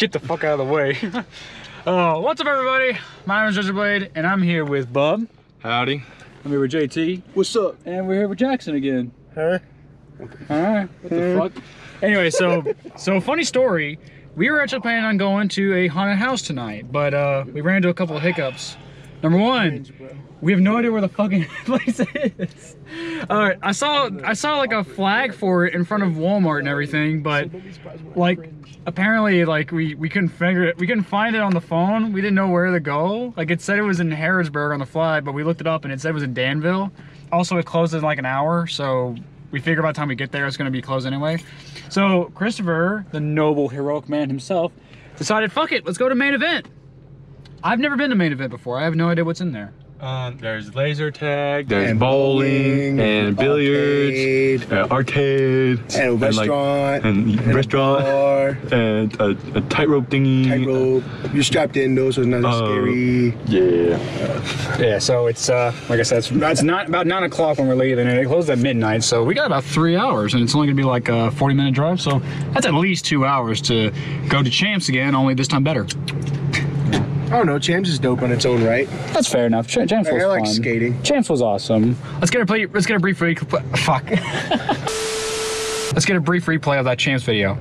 Get the fuck out of the way. Oh, what's up, everybody? My name is Ginger Blade, and I'm here with Bub. Howdy. I'm here with JT, What's up? and we're here with Jackson again. Huh? All right. What the fuck? Anyway, so so funny story. We were actually planning on going to a haunted house tonight, but uh, we ran into a couple of hiccups. Number one, we have no idea where the fucking place is. All right, I saw I saw like a flag for it in front of Walmart and everything, but like apparently like we we couldn't figure it we couldn't find it on the phone. We didn't know where to go. Like it said it was in harrisburg on the flag but we looked it up and it said it was in danville. Also it closes in like an hour so we figure by the time we get there it's going to be closed anyway. So christopher the noble heroic man himself decided fuck it let's go to main event i've never been to main event before i have no idea what's in there Uh, there's laser tag, there's And bowling, bowling, and billiards, arcade, uh, arcade, and a restaurant, and, and a restaurant, bar, and a, a tightrope thingy. tightrope. You're strapped in though, so it's not as Oh. scary. Yeah. yeah so it's uh like i said it's, it's not about nine o'clock when we're leaving and it closes at midnight so we got about three hours and it's only gonna be like a 40 minute drive so that's at least two hours to go to champs again only this time better I don't know. Champs is dope on its own right. that's fair enough Ch- champs Like, was I like fun. skating. champs was awesome let's get a play let's get a brief re- fuck let's get a brief replay of that champs video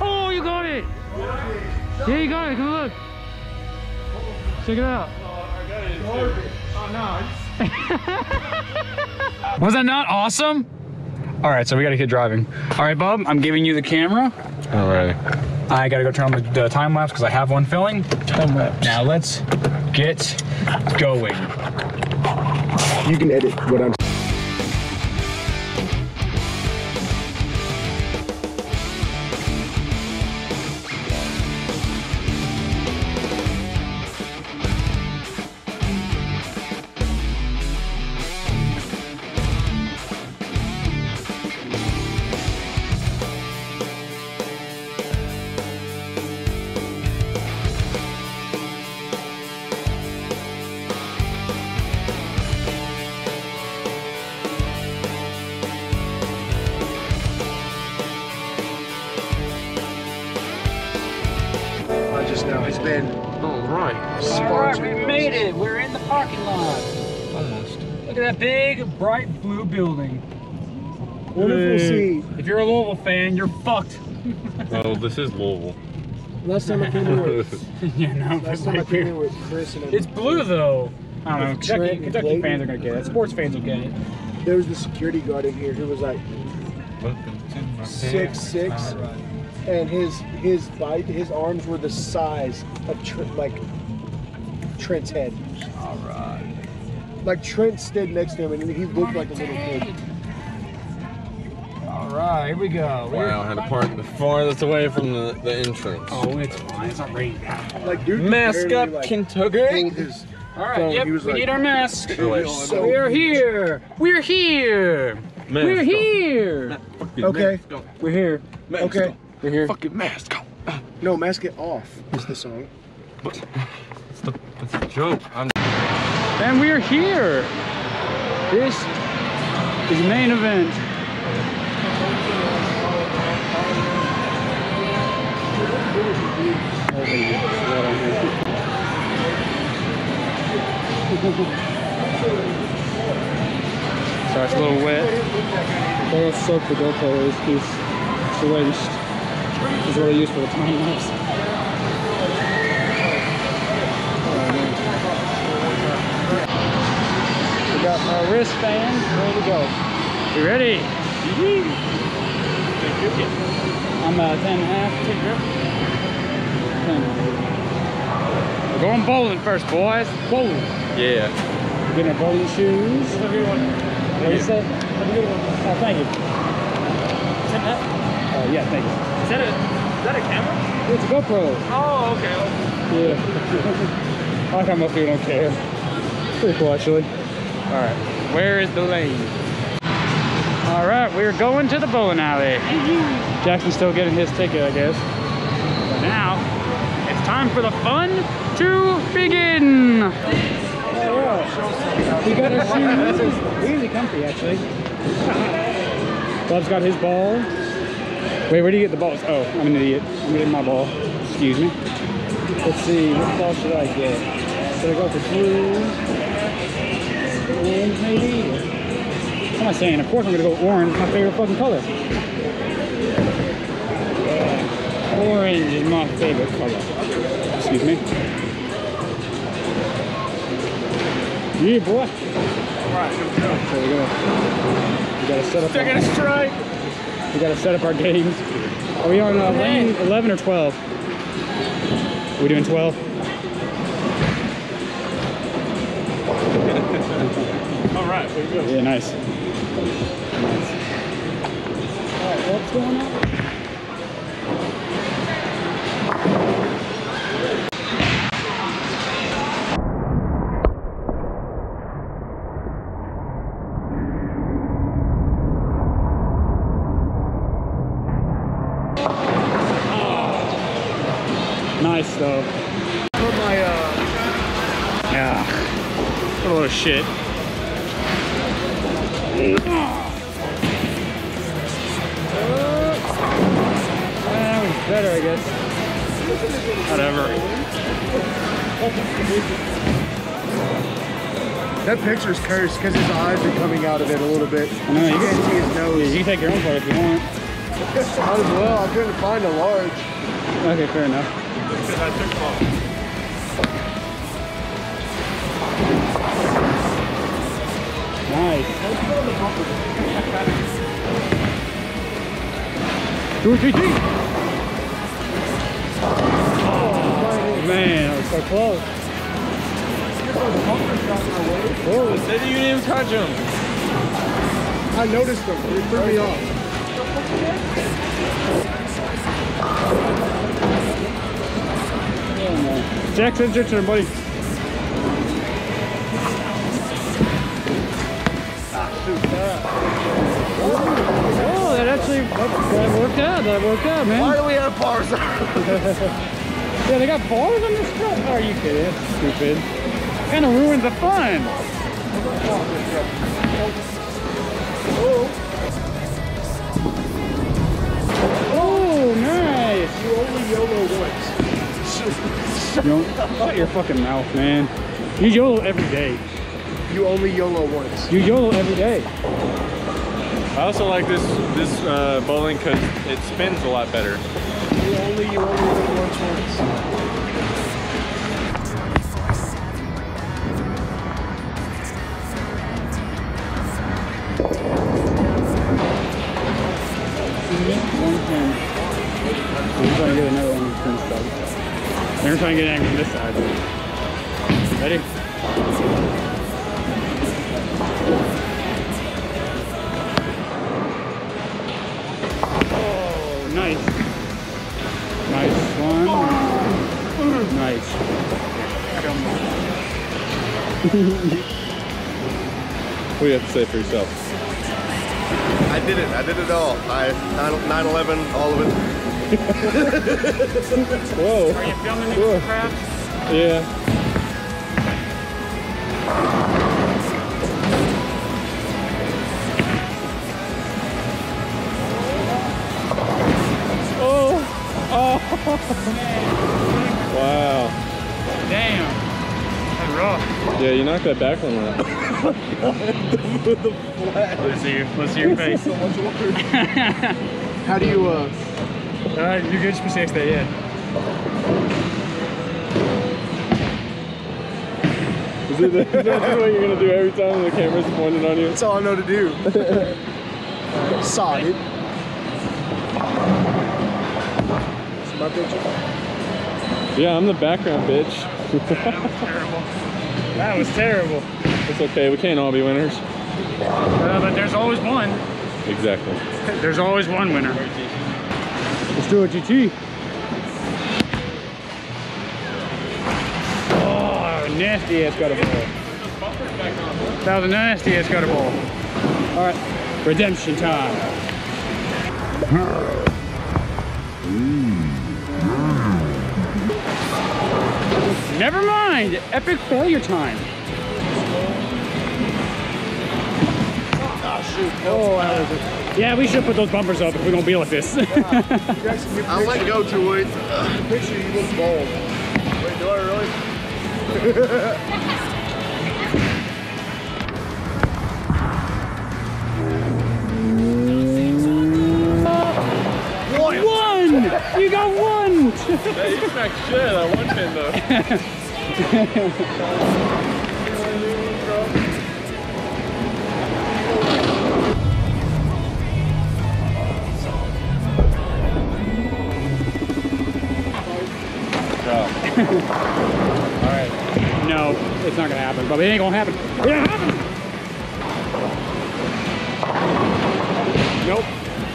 oh you got it yeah you got it come look check it out Was that not awesome? All right, so we gotta get driving. All right, Bub, I'm giving you the camera. All right. I gotta go turn on the, the time lapse because I have one filling. Time lapse. Now let's get going. You can edit what I'm. Now. It's been All right. All right, we made it. We're in the parking lot. Almost. Look at that big, bright blue building. wonderful Hey. see. If you're a Louisville fan, you're fucked. Well, this is Louisville. Last time I came here with yeah, no. last time I came here with Chris and It's blue though. I don't know. Kentucky, Kentucky Clayton. fans are gonna get it. Sports fans will get it. there was the security guard in here who was like Welcome to my six six, and his his bite his arms were the size of Tr- like Trent's head. All right. Like Trent stood next to him and he looked like a little kid. All right, here we go. We're- Wow, I had to park the farthest away from the, the entrance. Oh, it's fine. It's not raining. Like dude, Mask up, like, Kentucky. his All right, phone. yep, we like- need our mask. So we are here. We're here. Mask We're here. Okay. mask. We're here. Mask Okay. On. We're here. Fucking mask on. No, mask it off is the song. It's, the, it's a joke. I'm And we're here. This is the main event. Sorry, it's a little wet. They will soak the GoPro is piece. It's drenched. It's really used for the time lapse. We got our wristbands ready to go. You ready? I'm uh, 10 and a half. Take grip. We're going bowling first, boys. Bowling. yeah. Getting our bowling shoes. Have a good one. What you say? Have a good one. Oh, thank you. Oh, yeah, thank you. Is that a is that a camera? It's a GoPro. Oh, okay. Yeah. I like how most people don't care. Pretty cool, actually. All right, where is the lane? All right, we're going to the bowling alley. Mm-hmm. Jackson's still getting his ticket, I guess. But now, it's time for the fun to begin. We got our shoes. Really comfy, actually. Bub's got his ball. Wait, where do you get the balls? Oh, I'm an idiot. I'm getting my ball. Excuse me. Let's see, what ball should I get? Should I go for blue? Orange, maybe? What am I saying? Of course I'm gonna go orange. It's my favorite fucking color. Orange is my favorite color. Excuse me. Yeah, boy. Alright, here we go. There we go. We gotta set up. Second strike. We gotta set up our games. Are we on uh, lane 11 or 12? we doing 12? Alright, here we go. Yeah, nice. Nice. Alright, what's going on? Nice. Put my uh, a of shit. That was better, I guess. Whatever. that picture's cursed because his eyes are coming out of it a little bit. I know, you you can- can't see his Yeah, nose. you can take your own part if you want. Might as well. I couldn't find a large. Okay, fair enough. Because I took off. Nice. Do it, GT. Oh, man, that was so close. Oh, said you didn't touch them. I noticed them. They threw me off. Jackson, Jackson, buddy. Oh, that actually that, that worked out. That worked out, man. Why do we have bars? Yeah, they got bars on this truck. Are you kidding? That's stupid. Kind of ruins the fun. Oh, nice. you only YOLO once. You don't shut your fucking mouth, man. You YOLO every day. You only YOLO once. You YOLO every day. I also like this this uh, bowling because it spins a lot better. You only you only live once once. Side. We're trying to get angry from this side. Ready? Oh, nice. Nice one. Nice. What do you have to say for yourself? I did it. I did it all. I 9 11, all of it. Whoa. Are you filming me Sure. crap? Yeah. Oh. Oh. Wow. Damn. That's rough. Yeah, you knocked that back one out. Let's see, let's see your face. How do you uh? Uh, you're good, just proceed that, yeah. Is, it, is that what you're gonna do every time the camera's pointed on you? That's all I know to do. Saw it. My picture? Yeah, I'm the background bitch. That was terrible. That was terrible. It's okay, we can't all be winners. Uh, but there's always one. Exactly. There's always one winner. Do a GT. Oh, nasty ass a ball. That was a nasty ass a ball. All right, redemption time. Never mind, epic failure time. Ah, shoot. Oh, that was Yeah, we should put those bumpers up if we're gonna be like this. I'll let go to it. picture, you look bald. Wait, do I really? one! You got one! Hey, you smacked shit out of that one pin though. Alright. No, it's not gonna happen. But it ain't gonna happen. It ain't happen! Nope.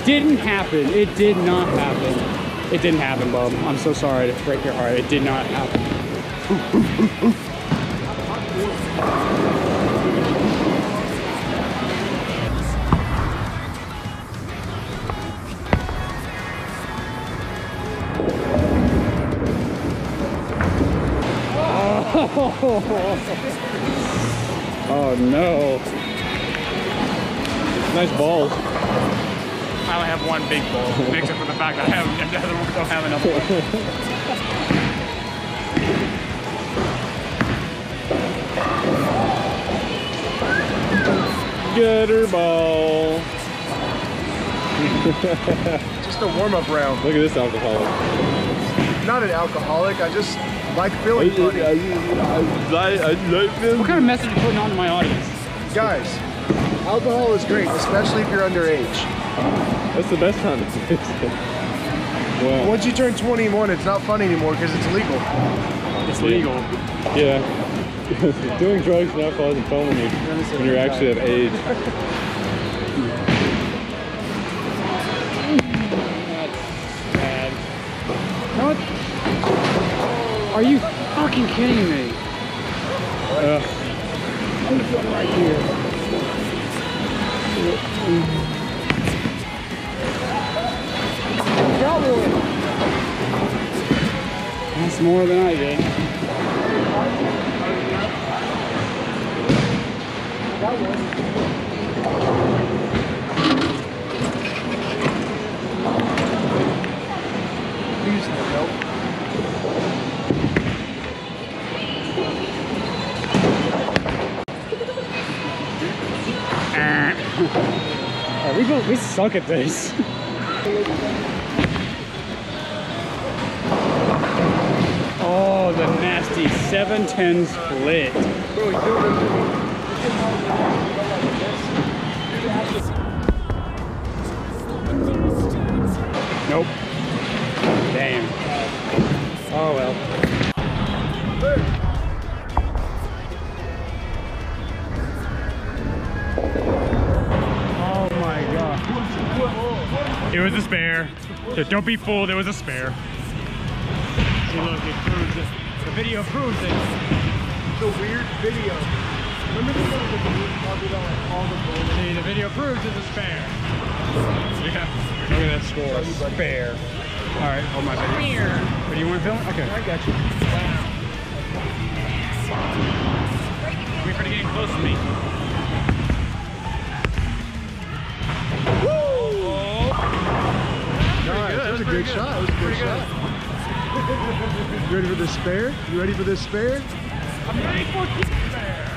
Didn't happen. It did not happen. It didn't happen, Bob. I'm so sorry to break your heart. It did not happen. Oh no. Nice balls. I only have one big bowl, except for the fact that I have, don't have enough. Gutter ball. Just a warm-up round. Look at this alcoholic. Not an alcoholic. I just like feeling funny. What kind of message are you putting on to my audience? Guys, alcohol is great, especially if you're underage. That's the best time to fix it. Wow. Once you turn 21, it's not fun anymore because it's legal. It's legal. Yeah. Doing drugs and alcohol isn't fun when, you, when you're actually of age. Are you fucking kidding me? right here. Got. That's more than I did. We both we suck at this. oh, the nasty 710 split. Nope. Damn. Oh well. Spare. So don't be fooled, it was a spare. See, look, it proves it. The video proves it. The weird video. Remember the one with the weird talking about like all the bullets? See, the video proves it's a spare. Yeah. Look at that score. Spare. All right, hold my video. do you want to film it? Okay. I got you. Wait for it to get close to me. Nice. Was a good shot. That was a good shot. You ready for this spare? You ready for this spare? I'm ready for T spare.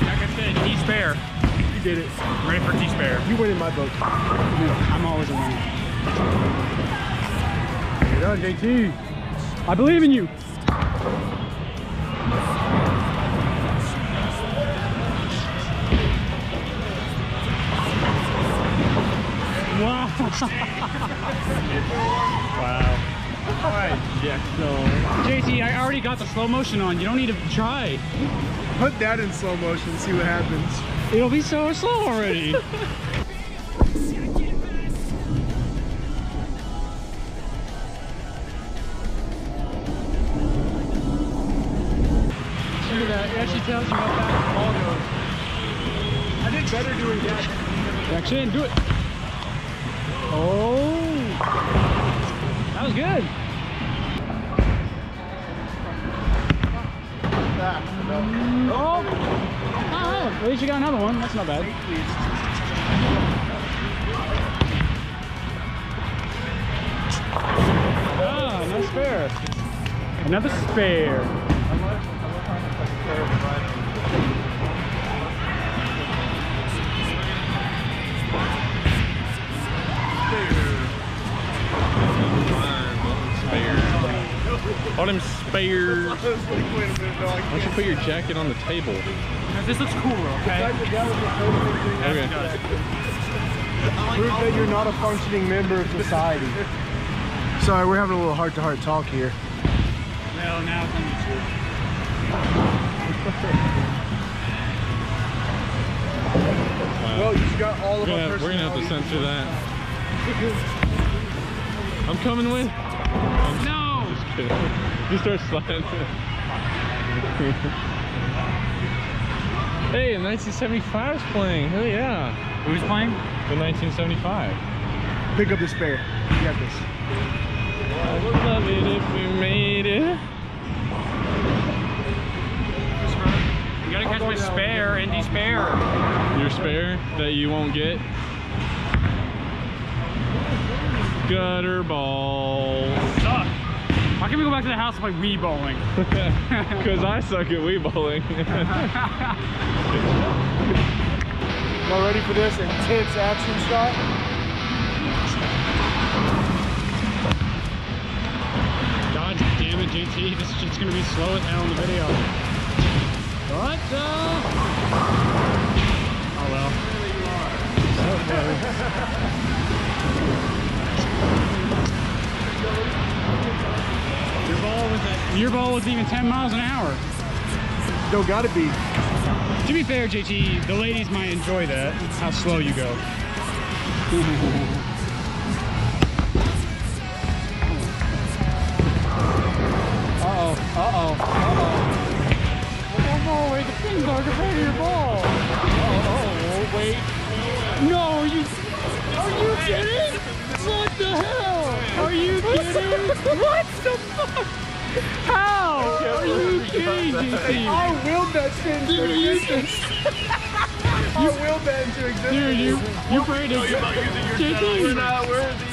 Like I said, T spare. You did it. Ready for T spare. You win in my book. I'm always a winner. You're done, JT. I believe in you. Wow. All right, yeah, so. JT, I already got the slow motion on. You don't need to try. Put that in slow motion. See what happens. It'll be so slow already. Look at that. It actually tells you how fast the ball goes. I did better doing that. Jackson, do it. That's not bad. Ah, nice spare. Another spare. Them spares. Why don't you put your jacket on the table? This looks cooler, okay? Okay. Proof that you're not a functioning member of society. Sorry, we're having a little heart-to-heart talk here. Well, now it's on YouTube. Well, you got all We're of gonna, our have, we're gonna have to censor that. I'm coming with. No! Just. You start sliding. hey, 1975 is playing. Hell yeah. Who's playing? The 1975. Pick up the spare. You got this. I would love it if we made it. You gotta catch my spare, Indy spare. Your spare that you won't get. Gutter ball. Suck. Why can't we go back to the house and play Wii bowling? Because I suck at Wii bowling. Y'all ready for this intense action shot? God damn it, JT. This shit's gonna be slow as hell in the video. What the? Oh well. Your ball was at, your ball was even 10 miles an hour. Don't gotta be. To be fair, JT, the ladies might enjoy that. How slow you go. Uh-oh, uh-oh, uh-oh. Oh wait, the pins are compared to your ball. Oh, wait. No, are you, are you kidding? What the hell? Are you kidding? what the? How? Are you kidding, JT? I willed that shit into Dude, you- existence. I willed that into existence. Dude, you you prayed to JT. We're not worthy.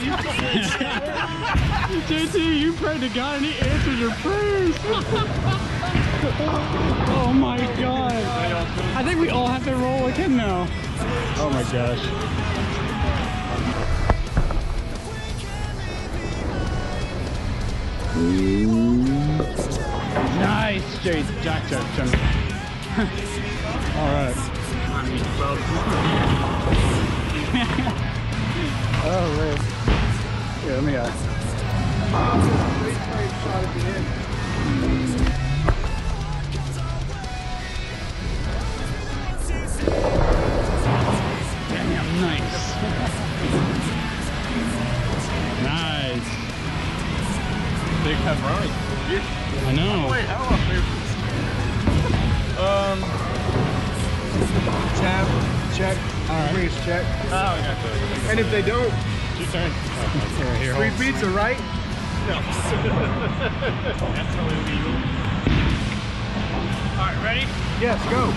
JT, you prayed to God and He answered your prayers. oh my God! I think we all have to roll like him now. Oh my gosh. Nice, Jay. Jack, Jack, Jack. all right. Oh, wait. Yeah, let me uh, Big pepperoni. I know. Um, tab, check. All right. Check. Oh, that. And if they don't, Your turn. Here, here, free hold. pizza, right? All right, ready? Yes, go.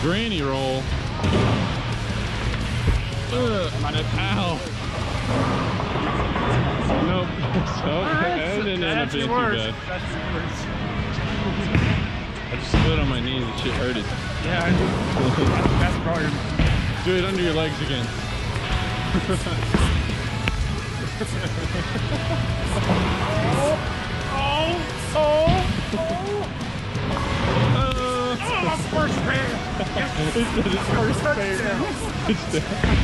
Granny roll. Ugh. Ow. Nope. So that didn't end up being too bad. I just slid on my knees and shit hurted. Yeah, that's probably. Do it under your legs again. Oh! Oh! Oh, first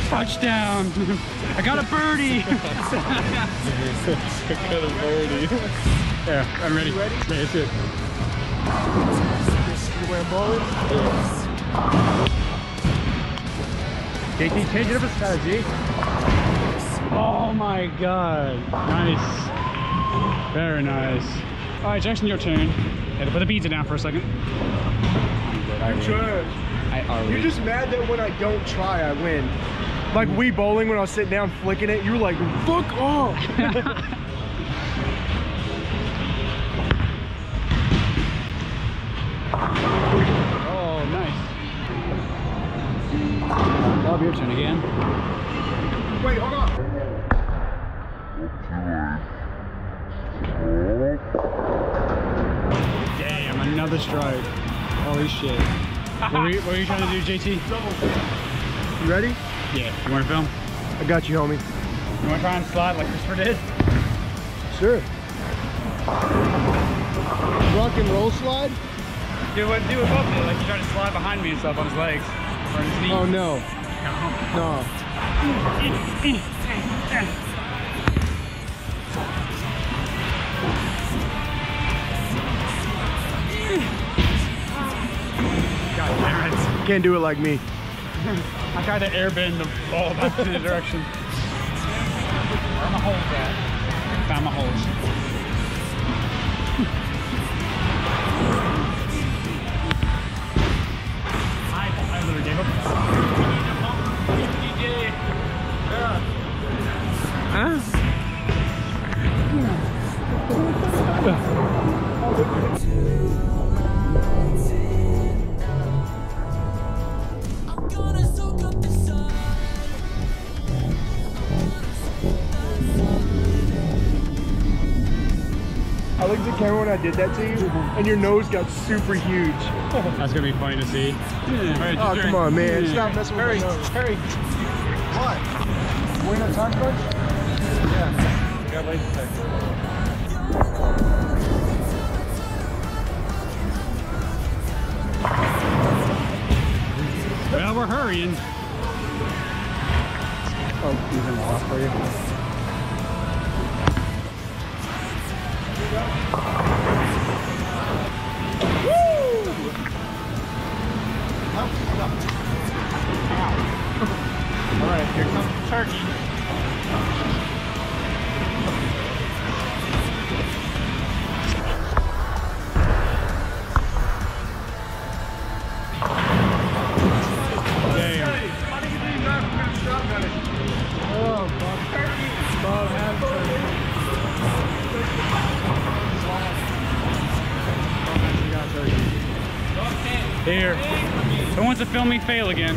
Touchdown! I got a birdie. Got a birdie. yeah, I'm ready. Ready? That's it. You went bowling? JT, change it up a strategy. Oh my god. Nice. Very nice. Alright, Jackson, your turn. Had to put the beads down for a second. I'm sure. I already. You're just mad that when I don't try, I win. Like we bowling when I was sitting down flicking it, you were like, fuck off. Oh, nice. Bob, your turn again. Wait, hold on. Damn, another strike. Holy shit. what, were you, what were you trying to do, JT? You ready? Yeah. You want to film? I got you, homie. You want to try and slide like Christopher did? Sure. Rock and roll slide? Do what do Bob did, like he tried to slide behind me and stuff on his legs. Or his knees. Oh no. No. God Can't do it like me. I tried to airbend the ball back in the direction. Where are my holes at? Found my holes. I, camera when I did that to you, and your nose got super huge. That's gonna be funny to see. Hmm. Oh, come on, man. Hmm. Stop messing with my nose. Hurry. What? We not time crunch? Yeah. We got Well, we're hurrying. Oh, he's in the for you. All right, here comes the turkey. Here. Who wants to film me fail again?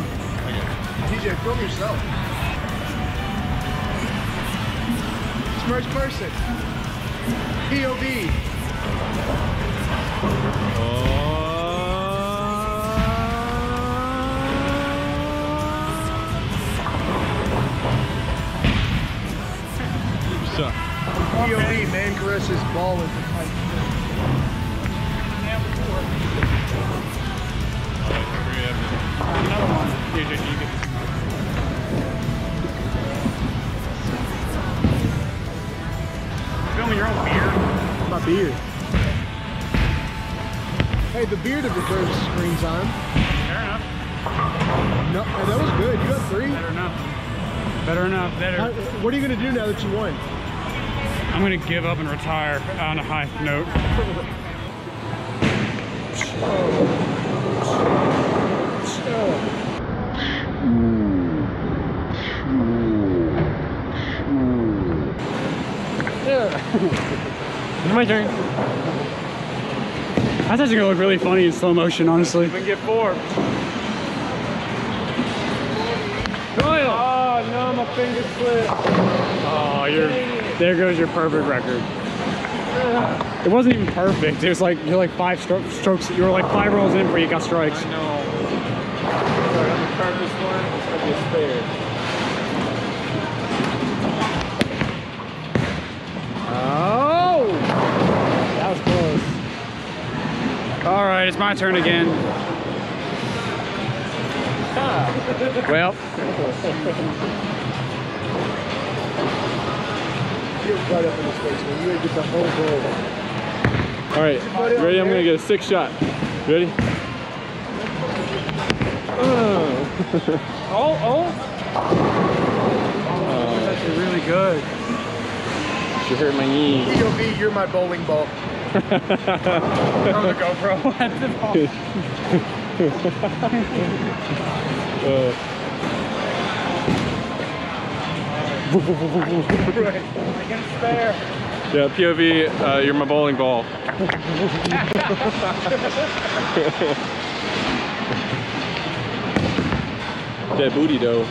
DJ, film yourself. First person. POV. So, POV, man caresses ball with Another one. Here, JT, you. Filming your own beer. My beard. Hey, the beard deserves screen time. Fair enough. No, hey, that was good. You got three. Better enough. Better enough. Better. How- what are you gonna do now that you won? I'm gonna give up and retire on a high note. My turn. That's actually gonna look really funny in slow motion, honestly. we can get four. Doyle! Oh ah, no, my finger slipped. Oh, you're there goes your perfect record. It wasn't even perfect. It was like you're like five stro- strokes. You were like five rolls in before you got strikes. I know. Sorry, I'm the purpose one. It's gonna be a spare. Oh, that was close. All right, it's my turn again. Well, You're right up in his face, man. You gotta get the whole goal. All right, ready? I'm gonna get a six shot. Ready? oh, oh, oh. That's really good. Should hurt my knee. POV, you're my bowling ball. Throw the GoPro at the ball. Uh, yeah, POV, uh, you're my bowling ball. that booty though.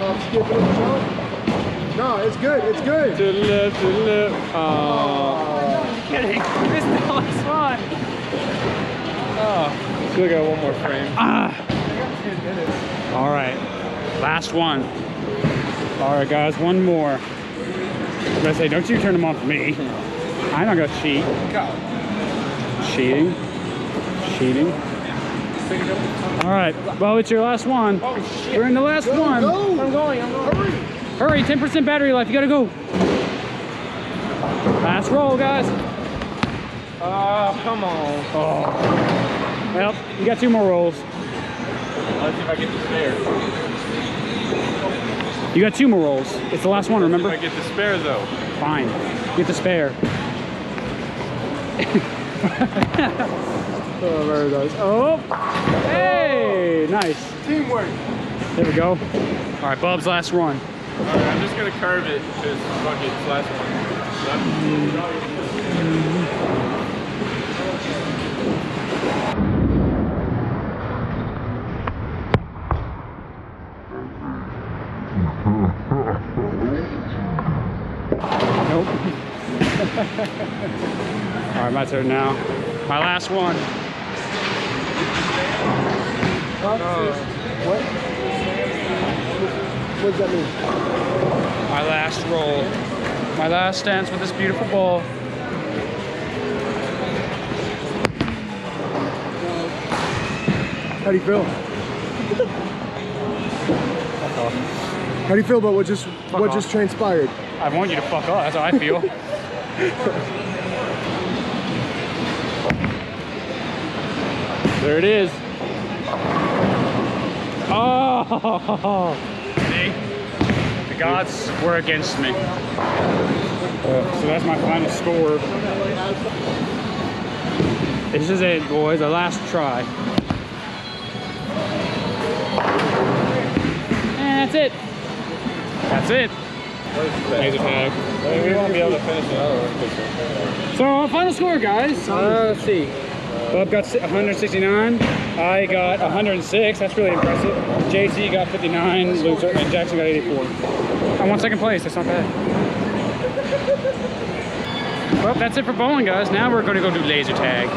Um, skip it up, Sean. No, it's good. It's good. To the left, to the left. Oh. Kidding. This is the last one. oh. Still got one more frame. Ah. All right. Last one. All right, guys, one more. I'm gonna say, don't you turn them on for me. I'm not gonna cheat. Cheating. Cheating. All right. Well, it's your last one. Oh, We're in the last one. Go. I'm going. I'm going. Hurry. Hurry, 10% battery life. You gotta go. Last roll, guys. Oh, come on. Oh. Well, you got two more rolls. Let's see if I get the spare. You got two more rolls. It's the last one, remember? I get the spare though. Fine. Get the spare. oh, very nice. Oh, hey, oh. nice. Teamwork. There we go. All right, Bub's last one. Alright, I'm just gonna curve it because fuck it, it's last one. Mm-hmm. All right, my turn now. My last one. What? What does that mean? My last roll. My last dance with this beautiful ball. How do you feel? How do you feel about what just what off. just transpired? I want you to fuck up. That's how I feel. there it is. Oh, see, the gods were against me. Uh, so that's my final score. This is it, boys. Our last try. And that's it. That's it. Laser tag. I mean, we won't be able to finish another one. So final score, guys. Uh, let's see. Bob got 169. I got 106. That's really impressive. JC got 59. Loser and Jackson got 84. I won second place. That's not bad. Well, that's it for bowling, guys. Now we're going to go do laser tag.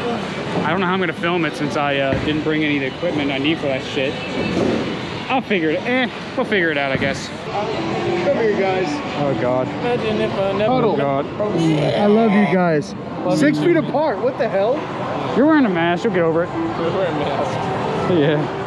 I don't know how I'm going to film it since I uh, didn't bring any of the equipment I need for that shit. I'll figure it. Eh, we'll figure it out, I guess. Come here, guys. Oh God. Imagine if I never Huddle. Oh God. I love you guys. Six feet apart. What the hell? You're wearing a mask. You'll get over it. wear a mask. Yeah.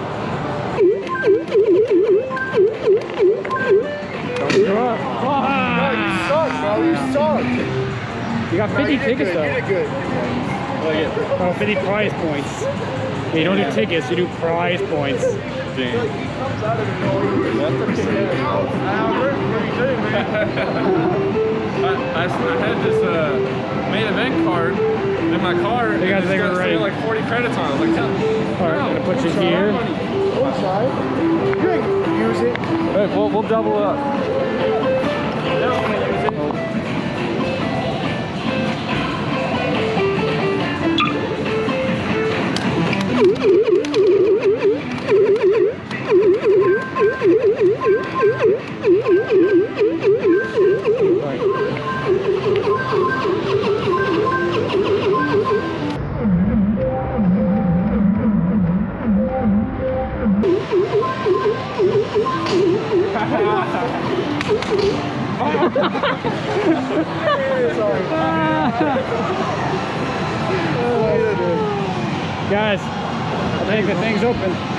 Don't screw up. Oh, you suck, bro. You suck. You got 50 You tickets good. though. You did good. Oh, 50 prize points. Yeah, you don't do tickets, you do prize points. I, I, I had this uh, main event card in my car. You guys and think it's we're got ready? like 40 credits on it. Like, hell, All right, I'm gonna put you here. We'll try. You ain't gonna use it. Hey, we'll, we'll double up. Guys, I think the thing's open.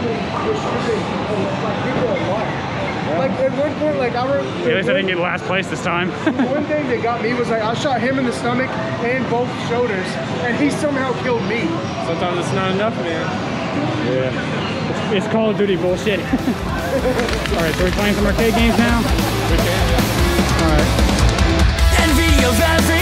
Like people a lot. Like at one point, like I were. Yeah, at least I didn't get last place this time. One thing that got me was like I shot him in the stomach and both shoulders, and he somehow killed me. Sometimes it's not enough, man. yeah. It's, it's Call of Duty bullshit. All right, so we're playing some arcade games now. All right. Envy of everything,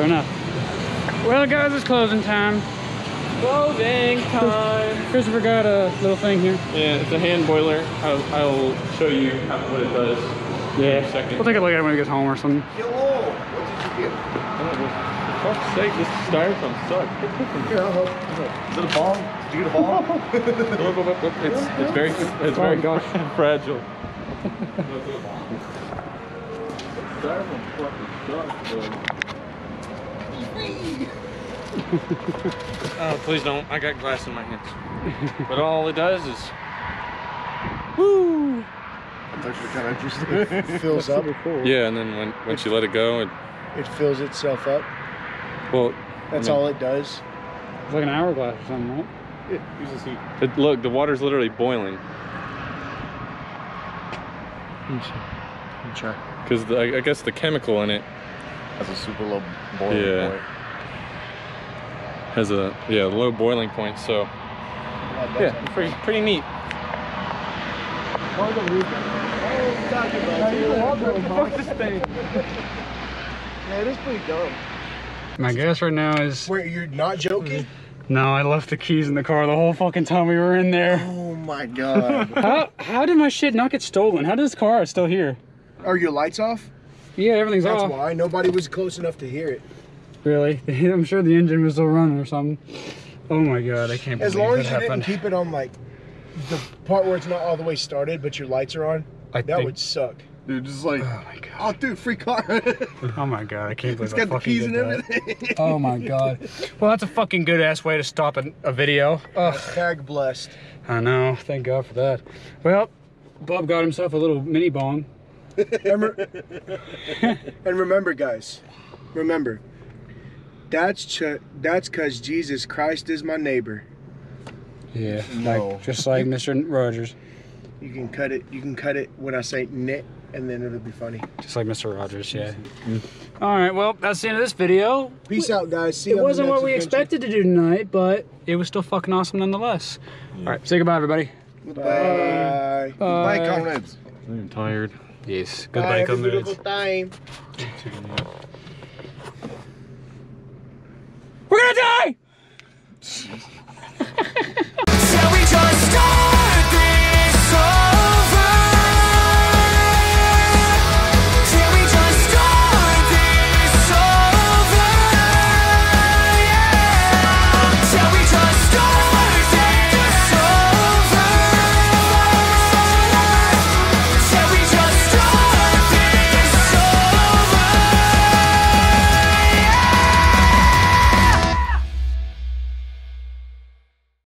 fair enough. Well, guys, it's closing time. Closing time. Christopher got a little thing here. Yeah, it's a hand boiler. I'll, I'll show you how, what it does. Yeah, Second. we'll take a look at it when we get home or something. Hello. What did you get? For fuck's sake, this styrofoam sucks. Here, I'll help. Is it a ball? Did you get a ball? Look, look, look, look, It's, it's very, it's Oh, very gosh. fragile. Styrofoam fucking sucks, oh, please don't. I got glass in my hands. But all it does is Woo! That's actually kind of interesting. It fills up. Cool. yeah, and then when once you let it go, it It fills itself up. well, That's I mean, all it does. It's like an hourglass or something, right? It uses heat. It, look, the water's literally boiling Try. because I, I guess the chemical in it That's a super low boiling Yeah. point. has a yeah low boiling point. So yeah, pretty pretty neat. Yeah, it is pretty dumb. My guess right now is Wait, you're not joking? Mm-hmm. no. I left the keys in the car the whole fucking time we were in there. Oh my god. How how did my shit not get stolen? How does this car still here? Are your lights off? Yeah, everything's That's off. why. Nobody was close enough to hear it. Really? I'm sure the engine was still running or something. Oh my god, I can't believe As long as you happened. didn't keep it on like the part where it's not all the way started, but your lights are on, I that think- would suck. Dude, just like, Oh my god. oh, dude, free car. Oh my god, I can't believe it's I got the fucking keys and everything. Oh my god. Well, that's a fucking good ass way to stop a, a video. Ugh. Tag blessed. I know. Thank God for that. Well, Bob got himself a little mini bong. And, re- and remember, guys, remember, That's ch- that's cause Jesus Christ is my neighbor. Yeah, No. like just like Mr. Rogers, You can cut it. You can cut it when I say knit, and then it'll be funny. just like Mr. Rogers. Yeah. Mm. All right. Well, that's the end of this video. Peace out, guys. See It you on the wasn't what next we adventure. expected to do tonight, but it was still fucking awesome nonetheless. All right. Say goodbye, everybody. Bye. Bye, comrades. I'm tired. Yes. Goodbye, Bye, comrades. Have a time. We're gonna die!